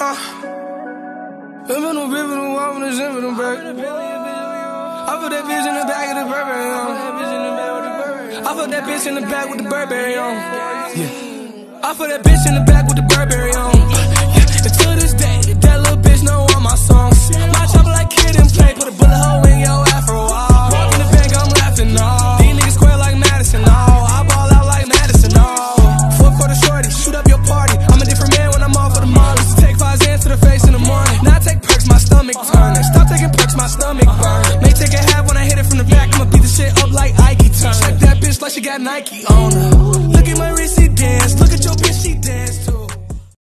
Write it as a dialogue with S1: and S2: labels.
S1: Uh. Bitch in the back. I put that bitch in the back of the Burberry on. I put that bitch in the back with the Burberry on. Yeah. I put that bitch in the back stomach turning. Stop taking perks, my stomach burning. May take a half when I hit it from the back. I'ma beat the shit up like Ike turn. Check that bitch like she got Nike on her. Look at my wrist,